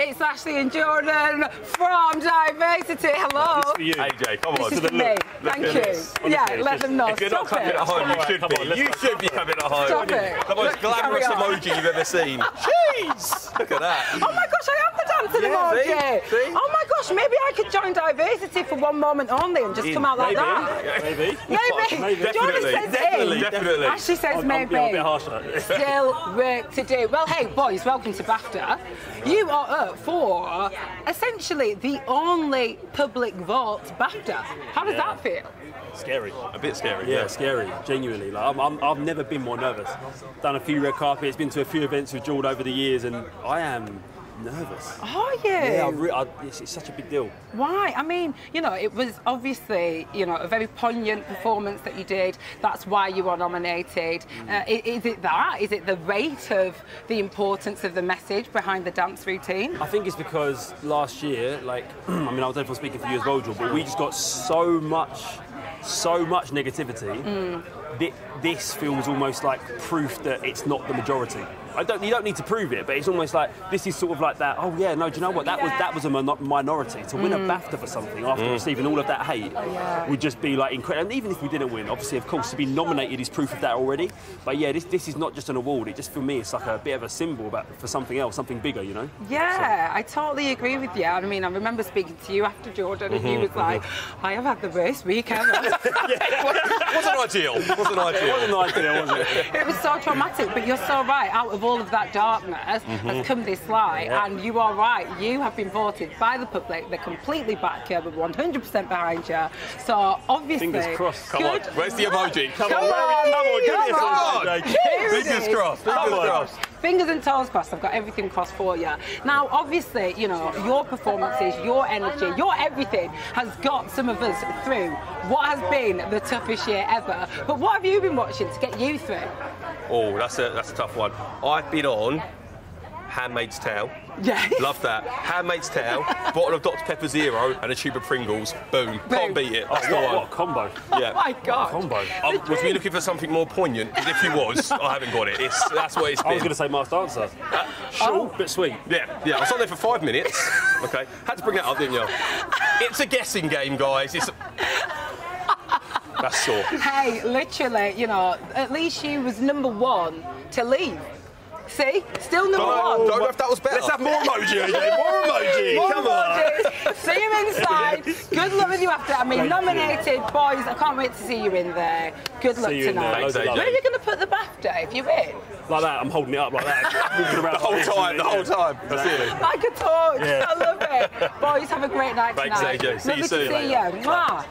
It's Ashley and Jordan from Diversity. Hello. for you. AJ, come on. This is for me. Thank you. Yeah, it's let them know. If you're not Stop coming it. at home, you should be. come on, you should be coming at home. Stop it. The most Look, glamorous emoji you've ever seen. Jeez! Look at that. Oh my gosh, I am the dancing Yeah, emoji. see? See? Oh my gosh, maybe I could join Diversity for one moment only and just come out like Maybe. that. Maybe. Maybe. Maybe. Jordan Definitely. says Definitely. in. Definitely. Ashley says I'm, I'm, maybe. yeah, I'm a bit harsher. Still work to do. Well, hey, boys, welcome to BAFTA. You are up for essentially the only public vote BAFTA. How does Yeah. that feel? scary. A bit scary. Yeah, scary. Genuinely, like I'm, I'm, I've never been more nervous. Done a few red carpets, been to a few events with Jordan over the years, and I am nervous. Are you? Yeah, I re- I, it's, it's such a big deal. Why? I mean, you know, it was obviously, you know, a very poignant performance that you did. That's why you were nominated. Uh, i- is it that? Is it the rate of the importance of the message behind the dance routine? I think it's because last year, like, I mean, I don't know speaking for you as well, Joel, but we just got so much, so much negativity. Thi- This feels almost like proof that it's not the majority. I don't, you don't need to prove it, but it's almost like this is sort of like that. Oh yeah, no, do you know what? That was that was a mon- minority to win a mm. BAFTA for something after mm. receiving all of that hate oh, would just be like incredible. And even if we didn't win, obviously, of course, to be nominated is proof of that already. But yeah, this this is not just an award. It just for me, it's like a bit of a symbol about for something else, something bigger, you know. Yeah, I totally agree with you. I mean, I remember speaking to you after Jordan, and you mm-hmm, was mm-hmm. like, "I have had the worst week ever." yeah. Wasn't ideal. Wasn't ideal. It wasn't an idea, was it? it was so traumatic, but you're so right. Out of all of that darkness has mm-hmm. come this light, and you are right. You have been voted by the public. They're completely back you, but 100% behind you. So obviously, Fingers crossed. Come on. Where's the emoji? Come Come on, on, come on, give me a come second, on. Jake. Fingers crossed. Fingers Come on. crossed. Fingers and toes crossed. I've got everything crossed for you. Now, obviously, you know, your performances, your energy, your everything has got some of us through what has been the toughest year ever. But what have you been watching to get you through? Oh, that's a that's a tough one. I've been on Handmaid's Tale. Yeah. Love that. Handmaid's Tale, bottle of Dr Pepper Zero, and a tube of Pringles. Boom. Can't beat it. That's the What, one. what a combo. Yeah. Oh my God. Combo. I was we looking for something more poignant? Because if you was, I haven't got it. It's that's what it's I was going to say Masked Dancer. Uh, oh. Short but sweet. Yeah, yeah. I was on there for five minutes. Okay, had to bring that up, didn't you? It's a guessing game, guys. It's. That's sore. Hey, literally, you know, at least she was number one to leave. See? Still number Don't, uh, one. don't know if that was better. Let's have more emoji again. More emoji. More Come on. emojis. See you inside. Good luck with you after. I mean, Thank nominated boys. I can't wait to see you in there. Good luck See you in there. tonight. Thanks. Where are you going to put the bath, BAFTA if you win? Like that, I'm holding it up like that. Walking around The whole like this, time, the whole time. That's it. Like a torch. Yeah. I love it. Boys, have a great night Thanks, tonight. AJ. See you Lovely soon. to see you. Mwah.